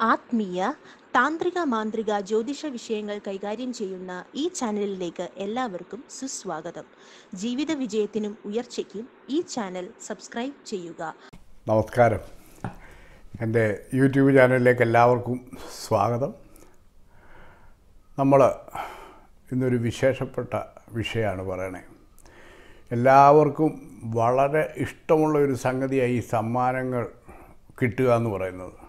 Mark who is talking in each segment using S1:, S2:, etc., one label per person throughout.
S1: ആത്മീയ താന്ത്രിക മാന്ത്രിക ജ്യോതിഷ വിഷയങ്ങൾ കൈകാര്യം ചെയ്യുന്ന ഈ ചാനലിലേക്ക് എല്ലാവർക്കും സുസ്വാഗതം. ജീവിത വിജയത്തിനും ഉയർച്ചയ്ക്കും ഈ ചാനൽ സബ്സ്ക്രൈബ് ചെയ്യുക.
S2: നമസ്കാരം. എന്റെ യൂട്യൂബ് ചാനലിലേക്ക് എല്ലാവർക്കും സ്വാഗതം. നമ്മൾ ഇന്നൊരു വിശേഷപ്പെട്ട വിഷയമാണ് പറയണേ. എല്ലാവർക്കും വളരെ ഇഷ്ടമുള്ള ഒരു സംഗതിയായി സമ്മാനങ്ങൾ കിട്ടുക എന്ന് പറയുന്നത്.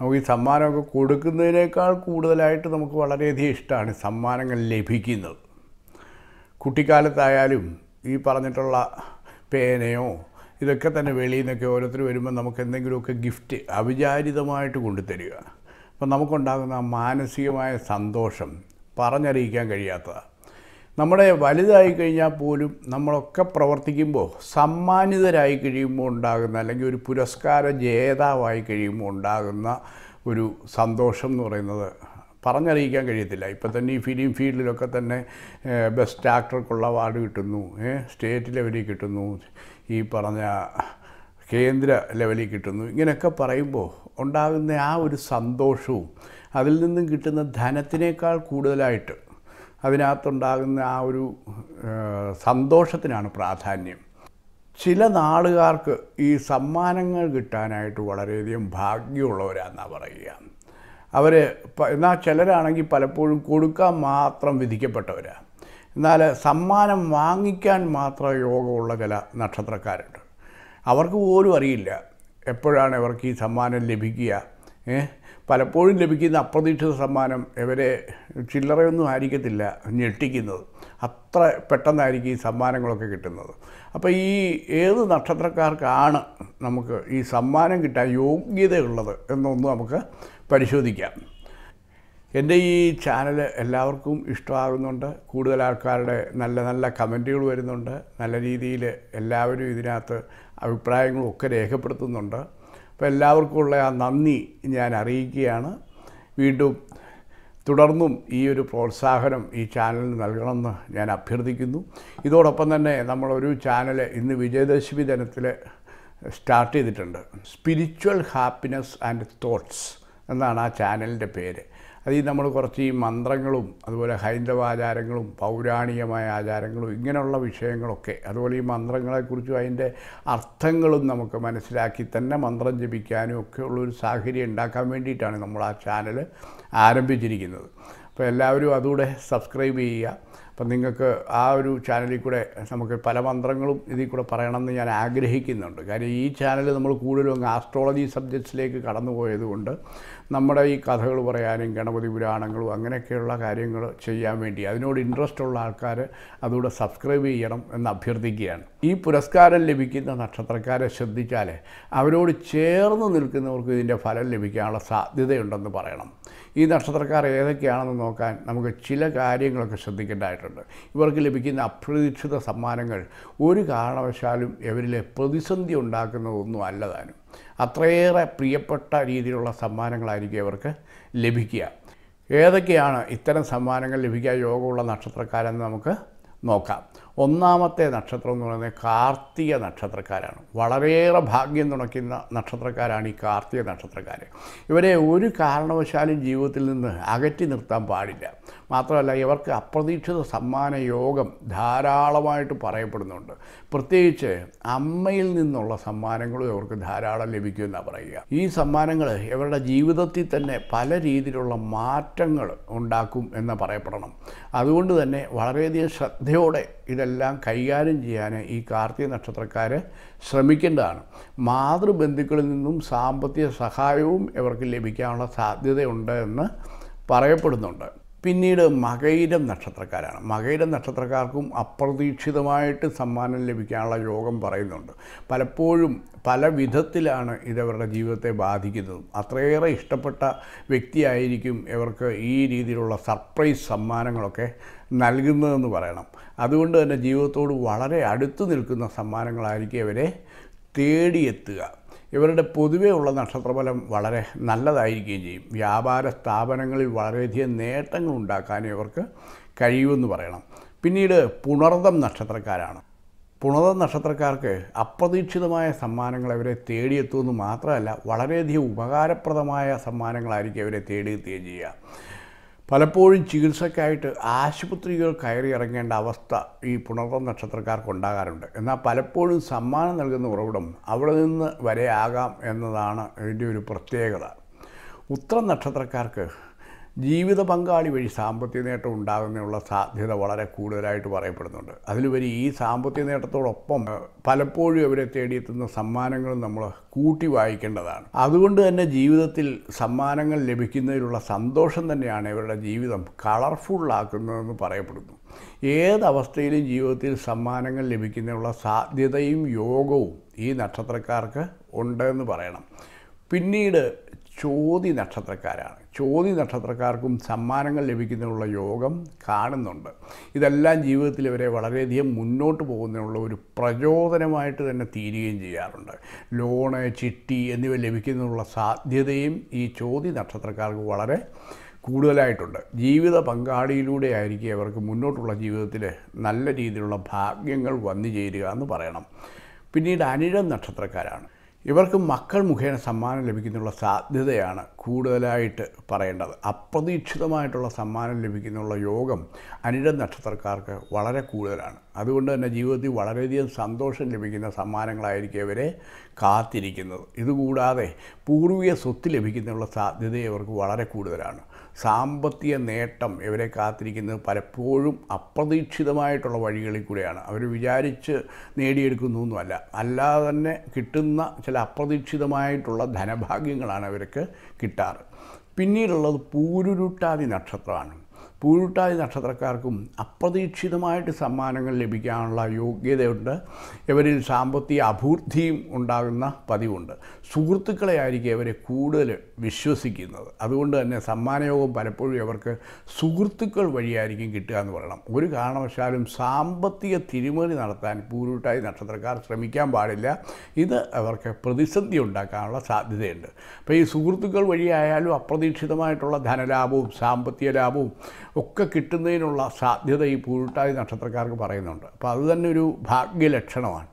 S2: നമുക്ക് ഈ സമ്മാനമൊക്കെ കൊടുക്കുന്നതിനേക്കാൾ കൂടുതലായിട്ട് നമുക്ക് വളരെയധികം ഇഷ്ടമാണ് സമ്മാനങ്ങൾ ലഭിക്കുന്നത്. കുട്ടിക്കാലത്തായാലും ഈ പറഞ്ഞിട്ടുള്ള പേനയോ ഇതൊക്കെ തന്നെ വെളിയിൽ നിന്നൊക്കെ ഓരോരുത്തർ വരുമ്പോൾ നമുക്ക് എന്തെങ്കിലുമൊക്കെ ഗിഫ്റ്റ് അവിചാരിതമായിട്ട് കൊണ്ടുതരിക. അപ്പം നമുക്കുണ്ടാകുന്ന മാനസികമായ സന്തോഷം പറഞ്ഞറിയിക്കാൻ കഴിയാത്തതാണ്. നമ്മുടെ വലുതായി കഴിഞ്ഞാൽ പോലും നമ്മളൊക്കെ പ്രവർത്തിക്കുമ്പോൾ സമ്മാനിതരായി കഴിയുമ്പോൾ ഉണ്ടാകുന്ന അല്ലെങ്കിൽ ഒരു പുരസ്കാര ജേതാവായി കഴിയുമ്പോൾ ഉണ്ടാകുന്ന ഒരു സന്തോഷം എന്ന് പറയുന്നത് പറഞ്ഞറിയിക്കാൻ കഴിയത്തില്ല. ഇപ്പം തന്നെ ഈ ഫിലിം ഫീൽഡിലൊക്കെ തന്നെ ബെസ്റ്റ് ആക്ടർക്കുള്ള അവാർഡ് കിട്ടുന്നു സ്റ്റേറ്റ് ലെവലിൽ കിട്ടുന്നു ഈ പറഞ്ഞ കേന്ദ്ര ലെവലിൽ കിട്ടുന്നു ഇങ്ങനെയൊക്കെ പറയുമ്പോൾ ഉണ്ടാകുന്ന ആ ഒരു സന്തോഷവും അതിൽ നിന്നും കിട്ടുന്ന ധനത്തിനേക്കാൾ കൂടുതലായിട്ട് അതിനകത്തുണ്ടാകുന്ന ആ ഒരു സന്തോഷത്തിനാണ് പ്രാധാന്യം. ചില നാളുകാർക്ക് ഈ സമ്മാനങ്ങൾ കിട്ടാനായിട്ട് വളരെയധികം ഭാഗ്യമുള്ളവരാണെന്നാണ് പറയുക. അവർ എന്നാൽ ചിലരാണെങ്കിൽ പലപ്പോഴും കൊടുക്കാൻ മാത്രം വിധിക്കപ്പെട്ടവരാണ് എന്നാൽ സമ്മാനം വാങ്ങിക്കാൻ മാത്രം യോഗമുള്ള ചില നക്ഷത്രക്കാരുണ്ട്. അവർക്ക് പോലും അറിയില്ല എപ്പോഴാണ് അവർക്ക് ഈ സമ്മാനം ലഭിക്കുക. പലപ്പോഴും ലഭിക്കുന്ന അപ്രതീക്ഷിത സമ്മാനം ഇവരെ ചില്ലറയൊന്നും ആയിരിക്കത്തില്ല ഞെട്ടിക്കുന്നത്. അത്ര പെട്ടെന്നായിരിക്കും ഈ സമ്മാനങ്ങളൊക്കെ കിട്ടുന്നത്. അപ്പോൾ ഈ ഏത് നക്ഷത്രക്കാർക്കാണ് നമുക്ക് ഈ സമ്മാനം കിട്ടാൻ യോഗ്യതയുള്ളത് എന്നൊന്ന് നമുക്ക് പരിശോധിക്കാം. എന്റെ ഈ ചാനൽ എല്ലാവർക്കും ഇഷ്ടമാകുന്നുണ്ട്. കൂടുതൽ ആൾക്കാരുടെ നല്ല നല്ല കമന്റുകൾ വരുന്നുണ്ട്. നല്ല രീതിയിൽ എല്ലാവരും ഇതിനകത്ത് അഭിപ്രായങ്ങളും ഒക്കെ രേഖപ്പെടുത്തുന്നുണ്ട്. അപ്പോൾ എല്ലാവർക്കും ഉള്ള ആ നന്ദി ഞാൻ അറിയിക്കുകയാണ്. വീണ്ടും തുടർന്നും ഈ ഒരു പ്രോത്സാഹനം ഈ ചാനലിന് നൽകണമെന്ന് ഞാൻ അഭ്യർത്ഥിക്കുന്നു. ഇതോടൊപ്പം തന്നെ നമ്മളൊരു ചാനൽ ഇന്ന് വിജയദശമി ദിനത്തിൽ സ്റ്റാർട്ട് ചെയ്തിട്ടുണ്ട്. സ്പിരിച്വൽ ഹാപ്പിനെസ് ആൻഡ് തോട്ട്സ് എന്നാണ് ആ ചാനലിന്റെ പേര്. അതിൽ നമ്മൾ കുറച്ച് ഈ മന്ത്രങ്ങളും അതുപോലെ ഹൈന്ദവ ആചാരങ്ങളും പൗരാണികമായ ആചാരങ്ങളും ഇങ്ങനെയുള്ള വിഷയങ്ങളൊക്കെ അതുപോലെ ഈ മന്ത്രങ്ങളെക്കുറിച്ചും അതിന്റെ അർത്ഥങ്ങളും നമുക്ക് മനസ്സിലാക്കി തന്നെ മന്ത്രം ജപിക്കാനും ഒക്കെ ഉള്ളൊരു സാഹചര്യം ഉണ്ടാക്കാൻ വേണ്ടിയിട്ടാണ് നമ്മൾ ആ ചാനൽ ആരംഭിച്ചിരിക്കുന്നത്. അപ്പോൾ എല്ലാവരും അതുകൂടെ സബ്സ്ക്രൈബ് ചെയ്യുക. അപ്പം നിങ്ങൾക്ക് ആ ഒരു ചാനലിൽ കൂടെ നമുക്ക് പല മന്ത്രങ്ങളും ഇതിൽ കൂടെ പറയണമെന്ന് ഞാൻ ആഗ്രഹിക്കുന്നുണ്ട്. കാര്യം ഈ ചാനൽ നമ്മൾ കൂടുതലും ആസ്ട്രോളജി സബ്ജക്ട്സിലേക്ക് കടന്നു പോയതുകൊണ്ട് നമ്മുടെ ഈ കഥകൾ പറയാനും ഗണപതി പുരാണങ്ങളും അങ്ങനെയൊക്കെയുള്ള കാര്യങ്ങൾ ചെയ്യാൻ വേണ്ടി അതിനോട് ഇൻട്രസ്റ്റ് ഉള്ള ആൾക്കാർ അതുകൂടെ സബ്സ്ക്രൈബ് ചെയ്യണം എന്ന് അഭ്യർത്ഥിക്കുകയാണ്. ഈ പുരസ്കാരം ലഭിക്കുന്ന നക്ഷത്രക്കാരെ ശ്രദ്ധിച്ചാൽ അവരോട് ചേർന്ന് നിൽക്കുന്നവർക്ക് ഇതിന്റെ ഫലം ലഭിക്കാനുള്ള സാധ്യതയുണ്ടെന്ന് പറയണം. ഈ നക്ഷത്രക്കാർ ഏതൊക്കെയാണെന്ന് നോക്കാൻ നമുക്ക് ചില കാര്യങ്ങളൊക്കെ ശ്രദ്ധിക്കേണ്ടതായിട്ടുണ്ട്. ഇവർക്ക് ലഭിക്കുന്ന അപ്രതീക്ഷിത സമ്മാനങ്ങൾ ഒരു കാരണവശാലും ഇവരിലെ പ്രതിസന്ധി ഉണ്ടാക്കുന്നതൊന്നും അല്ലതാനും അത്രയേറെ പ്രിയപ്പെട്ട രീതിയിലുള്ള സമ്മാനങ്ങളായിരിക്കും ഇവർക്ക് ലഭിക്കുക. ഏതൊക്കെയാണ് ഇത്തരം സമ്മാനങ്ങൾ ലഭിക്കാൻ യോഗമുള്ള നക്ഷത്രക്കാരെന്ന് നമുക്ക് നോക്കാം. ഒന്നാമത്തെ നക്ഷത്രം എന്ന് പറയുന്നത് കാർത്തിക നക്ഷത്രക്കാരാണ്. വളരെയേറെ ഭാഗ്യം തുണയ്ക്കുന്ന നക്ഷത്രക്കാരാണ് ഈ കാർത്തിക നക്ഷത്രക്കാർ ഇവരെ ഒരു കാരണവശാലും ജീവിതത്തിൽ നിന്ന് അകറ്റി നിർത്താൻ പാടില്ല. മാത്രമല്ല ഇവർക്ക് അപ്രതീക്ഷിത സമ്മാന യോഗം ധാരാളമായിട്ട് പറയപ്പെടുന്നുണ്ട്. പ്രത്യേകിച്ച് അമ്മയിൽ നിന്നുള്ള സമ്മാനങ്ങളും ഇവർക്ക് ധാരാളം ലഭിക്കുമെന്നാണ് പറയുക. ഈ സമ്മാനങ്ങൾ ഇവരുടെ ജീവിതത്തിൽ തന്നെ പല രീതിയിലുള്ള മാറ്റങ്ങൾ ഉണ്ടാക്കും എന്ന് പറയപ്പെടണം. അതുകൊണ്ട് തന്നെ വളരെയധികം ശ്രദ്ധയോടെ ഇതെല്ലാം കൈകാര്യം ചെയ്യാൻ ഈ കാർത്തിക നക്ഷത്രക്കാർ ശ്രമിക്കേണ്ടതാണ്. മാതൃബന്ധുക്കളിൽ നിന്നും സാമ്പത്തിക സഹായവും ഇവർക്ക് ലഭിക്കാനുള്ള സാധ്യതയുണ്ട് എന്ന് പറയപ്പെടുന്നുണ്ട്. പിന്നീട് മകയിരം നക്ഷത്രക്കാരാണ്. മകയിരം നക്ഷത്രക്കാർക്കും അപ്രതീക്ഷിതമായിട്ട് സമ്മാനം ലഭിക്കാനുള്ള യോഗം പറയുന്നുണ്ട്. പലപ്പോഴും പല വിധത്തിലാണ് ഇതവരുടെ ജീവിതത്തെ ബാധിക്കുന്നത്. അത്രയേറെ ഇഷ്ടപ്പെട്ട വ്യക്തിയായിരിക്കും ഇവർക്ക് ഈ രീതിയിലുള്ള സർപ്രൈസ് സമ്മാനങ്ങളൊക്കെ നൽകുന്നതെന്ന് പറയണം. അതുകൊണ്ട് തന്നെ ജീവിതത്തോട് വളരെ അടുത്ത് നിൽക്കുന്ന സമ്മാനങ്ങളായിരിക്കും ഇവരെ തേടിയെത്തുക. ഇവരുടെ പൊതുവേ ഉള്ള നക്ഷത്രഫലം വളരെ നല്ലതായിരിക്കുകയും ചെയ്യും. വ്യാപാര സ്ഥാപനങ്ങളിൽ വളരെയധികം നേട്ടങ്ങൾ ഉണ്ടാക്കാനും ഇവർക്ക് കഴിയുമെന്ന് പറയണം. പിന്നീട് പുണർതം നക്ഷത്രക്കാരാണ്. പുണർതം നക്ഷത്രക്കാർക്ക് അപ്രതീക്ഷിതമായ സമ്മാനങ്ങൾ അവരെ തേടിയെത്തുമെന്ന് മാത്രമല്ല വളരെയധികം ഉപകാരപ്രദമായ സമ്മാനങ്ങളായിരിക്കും അവരെ തേടിയെത്തുകയും ചെയ്യുക. പലപ്പോഴും ചികിത്സയ്ക്കായിട്ട് ആശുപത്രികൾ കയറി ഇറങ്ങേണ്ട അവസ്ഥ ഈ പുണർവ നക്ഷത്രക്കാർക്ക് ഉണ്ടാകാറുണ്ട് എന്നാൽ പലപ്പോഴും സമ്മാനം നൽകുന്ന ഉറവിടം അവിടെ നിന്ന് വരെ ആകാം എന്നതാണ് ഇതിന്റെ ഒരു പ്രത്യേകത. ഉത്തരം നക്ഷത്രക്കാർക്ക് ജീവിത പങ്കാളി വഴി സാമ്പത്തിക നേട്ടം ഉണ്ടാകുന്നതിനുള്ള സാധ്യത വളരെ കൂടുതലായിട്ട് പറയപ്പെടുന്നുണ്ട്. അതിലുപരി ഈ സാമ്പത്തിക നേട്ടത്തോടൊപ്പം പലപ്പോഴും അവരെ തേടിയെത്തുന്ന സമ്മാനങ്ങൾ നമ്മൾ കൂട്ടി വായിക്കേണ്ടതാണ്. അതുകൊണ്ട് തന്നെ ജീവിതത്തിൽ സമ്മാനങ്ങൾ ലഭിക്കുന്നതിലുള്ള സന്തോഷം തന്നെയാണ് ഇവരുടെ ജീവിതം കളർഫുള്ളാക്കുന്നതെന്ന് പറയപ്പെടുന്നു. ഏതവസ്ഥയിലും ജീവിതത്തിൽ സമ്മാനങ്ങൾ ലഭിക്കുന്നതിനുള്ള സാധ്യതയും യോഗവും ഈ നക്ഷത്രക്കാർക്ക് ഉണ്ടെന്ന് പറയണം. പിന്നീട് ചോതി നക്ഷത്രക്കാരാണ്. ചോതി നക്ഷത്രക്കാർക്കും സമ്മാനങ്ങൾ ലഭിക്കുന്നതിനുള്ള യോഗം കാണുന്നുണ്ട്. ഇതെല്ലാം ജീവിതത്തിൽ ഇവരെ വളരെയധികം മുന്നോട്ട് പോകുന്നതിനുള്ള ഒരു പ്രചോദനമായിട്ട് തന്നെ തീരുകയും ചെയ്യാറുണ്ട്. ലോണ് ചിട്ടി എന്നിവ ലഭിക്കുന്നതിനുള്ള സാധ്യതയും ഈ ചോതി നക്ഷത്രക്കാർക്ക് വളരെ കൂടുതലായിട്ടുണ്ട്. ജീവിത പങ്കാളിയിലൂടെ ആയിരിക്കും അവർക്ക് മുന്നോട്ടുള്ള ജീവിതത്തിൽ നല്ല രീതിയിലുള്ള ഭാഗ്യങ്ങൾ വന്നു ചേരുക എന്ന് പറയണം. പിന്നീട് അനിഴം നക്ഷത്രക്കാരാണ്. ഇവർക്ക് മക്കൾ മുഖേന സമ്മാനം ലഭിക്കുന്നുള്ള സാധ്യതയാണ് കൂടുതലായിട്ട് പറയേണ്ടത്. അപ്രതീക്ഷിതമായിട്ടുള്ള സമ്മാനം ലഭിക്കുന്നുള്ള യോഗം അനിഴ നക്ഷത്രക്കാർക്ക് വളരെ കൂടുതലാണ്. അതുകൊണ്ട് തന്നെ ജീവിതത്തിൽ വളരെയധികം സന്തോഷം ലഭിക്കുന്ന സമ്മാനങ്ങളായിരിക്കും ഇവരെ കാത്തിരിക്കുന്നത്. ഇതുകൂടാതെ പൂർവിക സ്വത്ത് ലഭിക്കുന്നുള്ള സാധ്യത ഇവർക്ക് വളരെ കൂടുതലാണ്. സാമ്പത്തിക നേട്ടം ഇവരെ കാത്തിരിക്കുന്നത് പലപ്പോഴും അപ്രതീക്ഷിതമായിട്ടുള്ള വഴികളിൽ കൂടെയാണ്. അവർ വിചാരിച്ച് നേടിയെടുക്കുന്നൊന്നുമല്ല. അല്ലാതെ തന്നെ കിട്ടുന്ന ചില അപ്രതീക്ഷിതമായിട്ടുള്ള ധനഭാഗ്യങ്ങളാണ് അവർക്ക് കിട്ടാറ്. പിന്നീടുള്ളത് പൂരുരുട്ടാതി നക്ഷത്രമാണ്. പൂരുട്ടാതി നക്ഷത്രക്കാർക്കും അപ്രതീക്ഷിതമായിട്ട് സമ്മാനങ്ങൾ ലഭിക്കാനുള്ള യോഗ്യതയുണ്ട്. ഇവരിൽ സാമ്പത്തിക അഭിവൃദ്ധിയും ഉണ്ടാകുന്ന പതിവുണ്ട്. സുഹൃത്തുക്കളെ ആയിരിക്കും ഇവരെ കൂടുതൽ വിശ്വസിക്കുന്നത്. അതുകൊണ്ട് തന്നെ സമ്മാനയോഗം പലപ്പോഴും ഇവർക്ക് സുഹൃത്തുക്കൾ വഴിയായിരിക്കും കിട്ടുക എന്ന് പറയണം. ഒരു കാരണവശാലും സാമ്പത്തിക തിരിമറി നടത്താൻ പൂരുട്ടായി നക്ഷത്രക്കാർ ശ്രമിക്കാൻ പാടില്ല. ഇത് അവർക്ക് പ്രതിസന്ധി ഉണ്ടാക്കാനുള്ള സാധ്യതയുണ്ട്. അപ്പോൾ ഈ സുഹൃത്തുക്കൾ വഴിയായാലും അപ്രതീക്ഷിതമായിട്ടുള്ള ധനലാഭവും സാമ്പത്തിക ലാഭവും ഒക്കെ കിട്ടുന്നതിനുള്ള സാധ്യത ഈ പൂരുട്ടാതി നക്ഷത്രക്കാർക്ക് പറയുന്നുണ്ട്. അപ്പോൾ അത് തന്നെ ഒരു ഭാഗ്യലക്ഷണമാണ്.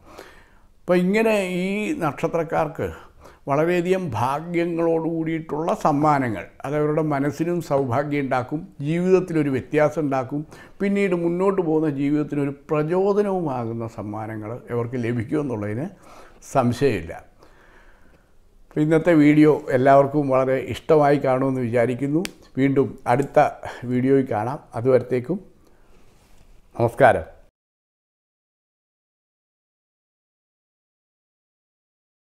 S2: അപ്പോൾ ഇങ്ങനെ ഈ നക്ഷത്രക്കാർക്ക് വളരെയധികം ഭാഗ്യങ്ങളോട് കൂടിയിട്ടുള്ള സമ്മാനങ്ങൾ അത് അവരുടെ മനസ്സിനും സൗഭാഗ്യം ഉണ്ടാക്കും ജീവിതത്തിലൊരു വ്യത്യാസം ഉണ്ടാക്കും പിന്നീട് മുന്നോട്ട് പോകുന്ന ജീവിതത്തിനൊരു പ്രചോദനവുമാകുന്ന സമ്മാനങ്ങൾ ഇവർക്ക് ലഭിക്കുമെന്നുള്ളതിന് സംശയമില്ല. ഇന്നത്തെ വീഡിയോ എല്ലാവർക്കും വളരെ ഇഷ്ടമായി കാണുമെന്ന് വിചാരിക്കുന്നു. വീണ്ടും അടുത്ത വീഡിയോയിൽ കാണാം. അതുവരത്തേക്കും നമസ്കാരം.